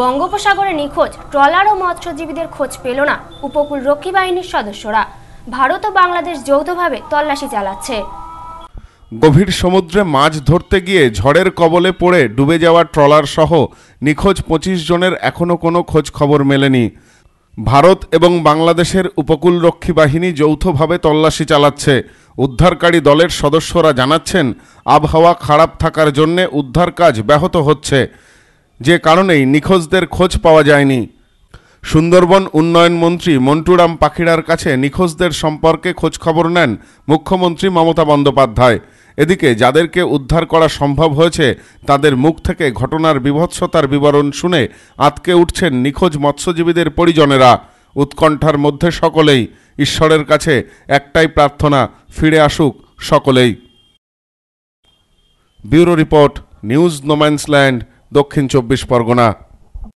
বঙ্গোপসাগরে নিখোঁজ, ট্রলার ও মৎস্যজীবীদের খোঁজ পেল না উপকূল রক্ষী বাহিনীর সদস্যরা। ভারত ও বাংলাদেশ যৌথভাবে তল্লাশি চালাচ্ছে। গভীর সমুদ্রে মাছ ধরতে গিয়ে ঝড়ের কবলে পড়ে ডুবে যাওয়া ট্রলার সহ নিখোঁজ পঁচিশ জনের এখনও কোনো খোঁজ খবর মেলেনি। ভারত এবং বাংলাদেশের উপকূলরক্ষী বাহিনী যৌথভাবে তল্লাশি চালাচ্ছে। উদ্ধারকারী দলের সদস্যরা জানাচ্ছেন, আবহাওয়া খারাপ থাকার জন্যে উদ্ধার কাজ ব্যাহত হচ্ছে। যে কারণেই নিখোঁজদের খোঁজ পাওয়া যায়নি। সুন্দরবন উন্নয়ন মন্ত্রী মন্টুরাম পাখিড়ার কাছে নিখোঁজদের সম্পর্কে খোঁজখবর নেন মুখ্যমন্ত্রী মমতা বন্দ্যোপাধ্যায়। এদিকে যাদেরকে উদ্ধার করা সম্ভব হয়েছে, তাদের মুখ থেকে ঘটনার বিভৎসতার বিবরণ শুনে আতকে উঠছেন নিখোঁজ মৎস্যজীবীদের পরিজনেরা। উৎকণ্ঠার মধ্যে সকলেই, ঈশ্বরের কাছে একটাই প্রার্থনা, ফিরে আসুক সকলেই। Bureau report, news no man's land. Dakshin Chabbish Pargana